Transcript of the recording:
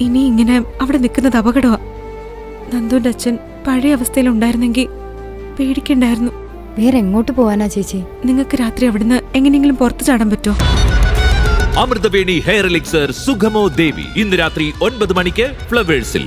ഇനി ഇങ്ങനെ അവിടെ നിൽക്കുന്നത് അപകടമാണ് നന്ദുവിന്റെ അച്ഛൻ പഴയ അവസ്ഥയിൽ ഉണ്ടായിരുന്നെങ്കിൽ പേടിക്കണ്ടായിരുന്നു. വേറെ എങ്ങോട്ട് പോവാനാ ചേച്ചി? നിങ്ങൾക്ക് രാത്രി അവിടുന്ന് എങ്ങനെയെങ്കിലും പുറത്തു ചാടാൻ പറ്റുമോ? അമൃതവേണി ഹെയർ എലിക്സർ സുഖമോ ദേവി ഇന്ന് രാത്രി ഒൻപത് മണിക്ക് ഫ്ലവേഴ്സിൽ.